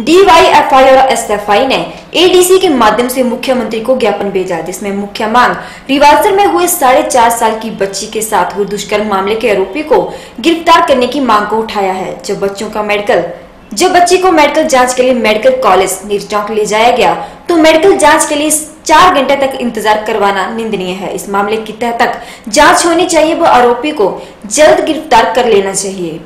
DYFI और SFI ने ADC के माध्यम से मुख्यमंत्री को ज्ञापन भेजा, जिसमें मुख्य मांग रिवाल्सर में हुए साढ़े चार साल की बच्ची के साथ हुए दुष्कर्म मामले के आरोपी को गिरफ़्तार करने की मांग को उठाया है। जब बच्चों का मेडिकल, जब बच्ची को मेडिकल जाँच के लिए मेडिकल कॉलेज निर्चौक ले जाया गया तो मेडिकल जाँच के लिए चार घंटे तक इंतज़ार करवाना निंदनीय है। इस मामले की तह तक जाँच होनी चाहिए, व आरोपी को जल्द गिरफ़्तार कर लेना चाहिए।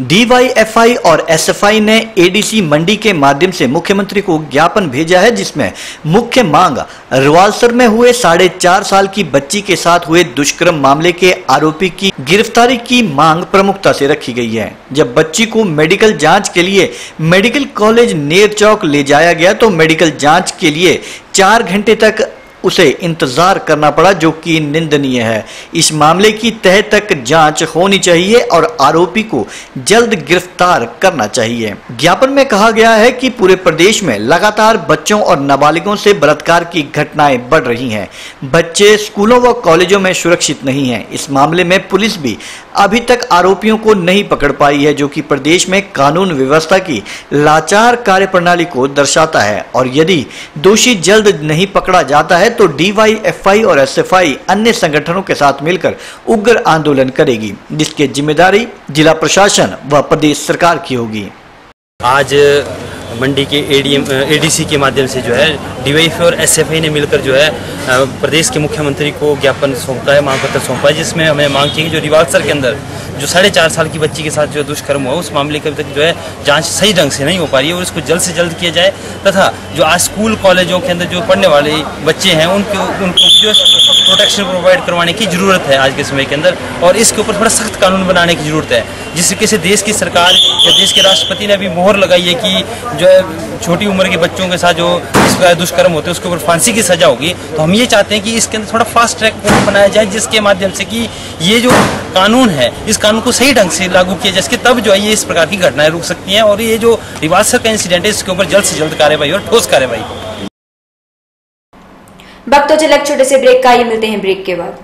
डीवाईएफआई और एसएफआई ने एडीसी मंडी के माध्यम से मुख्यमंत्री को ज्ञापन भेजा है, जिसमें मुख्य मांग, रिवाल्सर में हुए साढ़े चार साल की बच्ची के साथ हुए दुष्कर्म मामले के आरोपी की गिरफ्तारी की मांग प्रमुखता से रखी गई है। जब बच्ची को मेडिकल जाँच के लिए मेडिकल कॉलेज नेर चौक ले जाया गया तो मेडिकल जाँच के लिए चार घंटे तक उसे इंतज़ार करना पड़ा, जो कि निंदनीय है। इस मामले की तह तक जाँच होनी चाहिए और आरोपी को जल्द गिरफ़्तार करना चाहिए। ज्ञापन में कहा गया है कि पूरे प्रदेश में लगातार बच्चों और नाबालिगों से बलात्कार की घटनाएँ बढ़ रही हैं। बच्चे स्कूलों व कॉलेजों में सुरक्षित नहीं हैं। इस मामले में पुलिस भी अभी तक आरोपियों को नहीं पकड़ पाई है, जो कि प्रदेश में कानून व्यवस्था की लाचार कार्य प्रणाली को दर्शाता है। और यदि दोषी जल्द नहीं पकड़ा जाता है तो डीवाईएफआई और एसएफआई अन्य संगठनों के साथ मिलकर उग्र आंदोलन करेगी, जिसकी ज़िम्मेदारी जिला प्रशासन व प्रदेश सरकार की होगी। आज मंडी के एडीएम एडीसी के माध्यम से जो है डीवाईएफ और एसएफआई ने मिलकर जो है प्रदेश के मुख्यमंत्री को ज्ञापन सौंपा है मांग पत्र सौंपा है, जिसमें हमें मांग की जो रिवाल्सर के अंदर जो साढ़े चार साल की बच्ची के साथ जो है दुष्कर्म हुआ, उस मामले के अभी तक जो है जाँच सही ढंग से नहीं हो पा रही है और इसको जल्द से जल्द किया जाए। तथा जो आज स्कूल, कॉलेजों के अंदर जो पढ़ने वाले बच्चे हैं, उनको उनको जो प्रोटेक्शन प्रोवाइड करवाने की ज़रूरत है आज के समय के अंदर और इसके ऊपर थोड़ा सख्त कानून बनाने की ज़रूरत है। जिस तरीके से देश की सरकार या देश के राष्ट्रपति ने अभी मोहर लगाई है कि जो है छोटी उम्र के बच्चों के साथ जो इस दुष्कर्म होते हैं, उसके ऊपर फांसी की सजा होगी। तो हम ये चाहते हैं कि इसके अंदर थोड़ा फास्ट ट्रैक बनाया जाए, जिसके माध्यम से कि ये जो कानून है, इस कानून को सही ढंग से लागू किया जाए तब जो है ये इस प्रकार की घटनाएँ रुक सकती हैं और ये जो रिवासर का इंसिडेंट है, इसके ऊपर जल्द से जल्द कार्यवाही और ठोस कार्यवाही। वक्त से चले छोटे से ब्रेक का, ये मिलते हैं ब्रेक के बाद।